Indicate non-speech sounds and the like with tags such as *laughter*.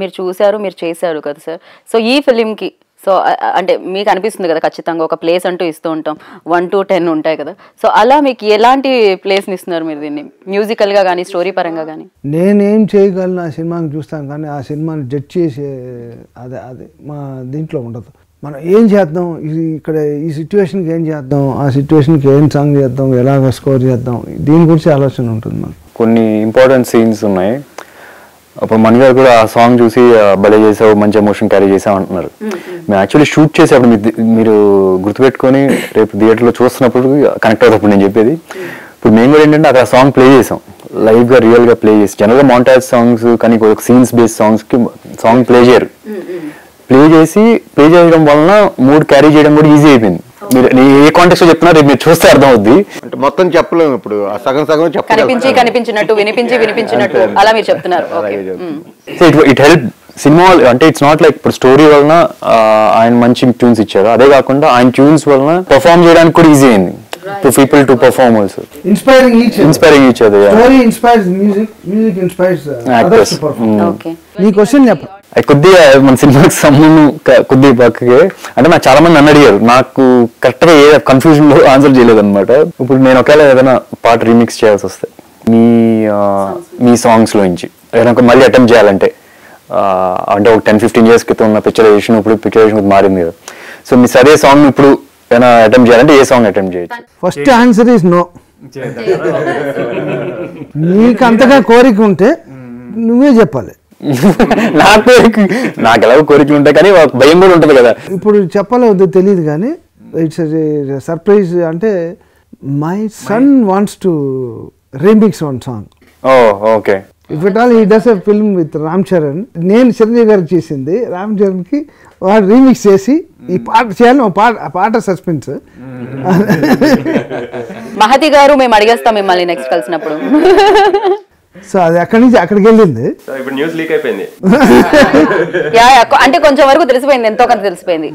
మీరు చూశారు మీరు చేశారు కదా సార్? సో ఈ ఫిలింకి సో అంటే మీకు అనిపిస్తుంది కదా ఖచ్చితంగా ఒక ప్లేస్ అంటూ ఇస్తూ ఉంటాం. వన్ టు టెన్ ఉంటాయి కదా. సో అలా మీకు ఎలాంటి ప్లేస్ని ఇస్తున్నారు మీరు దీన్ని? మ్యూజికల్గా కానీ స్టోరీ పరంగా కానీ నేనేం చేయగలను ఆ సినిమాని చూస్తాను కానీ ఆ సినిమాని జడ్జ్ చేసే అదే అదే మా దీంట్లో ఉండదు. మనం ఏం చేద్దాం? ఇది ఇక్కడ ఈ సిచ్యువేషన్కి ఏం చేద్దాం? ఆ సిచ్యువేషన్కి ఏం సాంగ్ చేద్దాం? ఎలాగ స్కోర్ చేద్దాం? దీని గురించి ఆలోచన ఉంటుంది మనకు కొన్ని ఇంపార్టెంట్ సీన్స్ ఉన్నాయి. అప్పుడు మణి గారు కూడా ఆ సాంగ్ చూసి "ఆ, భలే చేసావు మంచి ఎమోషన్ క్యారీ చేసావు అంటున్నారు. మేము యాక్చువల్లీ షూట్ చేసేప్పుడు మీరు మీరు గుర్తుపెట్టుకొని రేపు థియేటర్లో చూస్తున్నప్పుడు కనెక్ట్ అవుతుంది నేను చెప్పేది. ఇప్పుడు మేము కూడా ఏంటంటే అక్కడ సాంగ్ ప్లే చేసాం. లైవ్గా రియల్గా ప్లే చేసి జనరల్గా మాంటాజ్ సాంగ్స్ కానీ ఒక సీన్స్ బేస్డ్ సాంగ్స్కి సాంగ్ ప్లే చేయరు. ప్లే చేసి ప్లే చేయడం వలన మూడ్ క్యారీ చేయడం కూడా ఈజీ అయిపోయింది. మీరు ఏ కాంటెక్స్లో చెప్తున్నా రేపు మీరు చూస్తే అర్థం అవుద్ది. అంటే మొత్తం చెప్పలేము ఇప్పుడు. ఆ సగం సగం కనిపించి కనిపించినట్టు వినిపించి వినిపించినట్టు. అలా మీరు చెప్తున్నారు. ఇట్ హెల్ప్ సినిమా అంటే ఇట్స్ నాట్ లైక్ ఇప్పుడు స్టోరీ వలన ఆయన మంచి ట్యూన్స్ ఇచ్చారు అదే కాకుండా ఆయన ట్యూన్స్ వలన పర్ఫామ్ చేయడానికి కూడా ఈజీ అయింది. To people to perform also inspiring each inspiring each అదే story inspires music music inspires Actors. Okay నీ క్వశ్చన్ చెప్ప. కొద్దిగా మన సినిమాకి సంబంధం క- కొద్దిగా పక్కకే. అంటే నాకు చాలా మంది నన్ను అడిగారు. నాకు కరెక్ట్గా ఏ కన్ఫ్యూజన్లో ఆన్సర్ చేయలేదు అనమాట ఇప్పుడు నేను ఒకవేళ ఏదైనా పాట రీమిక్స్ చేయాల్సి వస్తే మీ మీ సాంగ్స్లో నుంచి ఏదైనా ఒక మళ్ళీ అటెంప్ట్ చేయాలంటే ఆ, అంటే ఒక టెన్ ఫిఫ్టీన్ ఇయర్స్ క్రితం ఉన్న పిక్చరైజేషన్ ఇప్పుడు పిక్చరైజేషన్ మారింది కదా. సో మీ సరే సాంగ్ ఇప్పుడు ఏదైనా అటెంప్ట్ చేయాలంటే ఏ సాంగ్ అటెంప్ట్ చేయొచ్చు? ఫస్ట్ ఆన్సర్ ఈస్ నో నీకు అంతగా కోరిక ఉంటే నువ్వే చెప్పాలి. నాకు కోరిక నాకు ఎలాగో కోరికలు ఉంటాయి కానీ ఒక భయం కూడా ఉంటుంది కదా. ఇప్పుడు చెప్పాలో వద్దో తెలియదు కానీ ఇట్స్ సర్ప్రైజ్ అంటే my son wants to remix one song oh okay if it all ఈ does a film with Ram Charan నేను చిరంజీవి గారికి చేసింది రామ్ చరణ్కి వాడు రీమిక్స్ చేసి ఈ పాట చేయాలి పాట ఆ పాట సస్పెన్స్ *laughs* మహతి గారు మేము అడిగేస్తాం మిమ్మల్ని నెక్స్ట్ కలిసినప్పుడు. *laughs* సో అది అక్కడి నుంచి అక్కడికి వెళ్ళింది. సో ఇప్పుడు న్యూస్ లీక్ అయిపోయింది. *laughs* యా యా, అంటే కొంచెం వరకు తెలిసిపోయింది ఎంతో కొంత తెలిసిపోయింది.